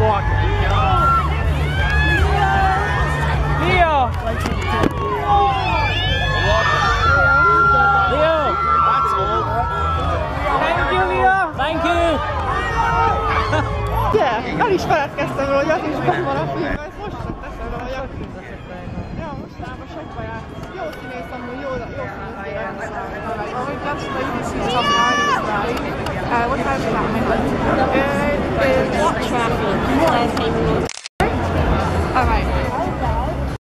walking. Leo! Leo! That's all. Thank you, Leo! Thank you! Yeah, el is feledkeztem róla, hogy az is benn van a filmben, ezt most sem teszem róla, hogy a filmben. Ja, mostanában sokba jársz. Jó színész amúgy, jó, jó színész. I'm glad to know this is Tom Hardy's guy. Uh, what about Batman? Uh, Thank you.